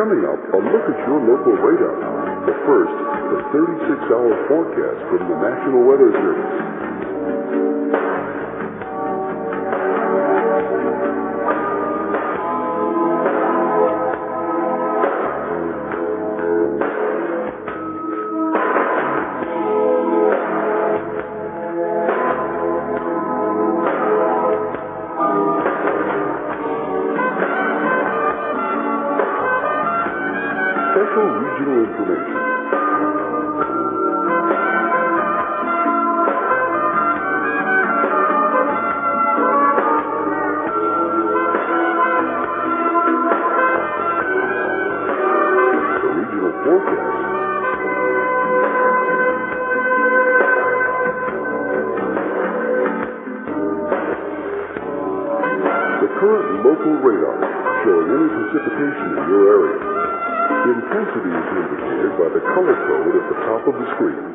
Coming up, a look at your local radar. But first, the 36-hour forecast from the National Weather Service. Color code at the top of the screen.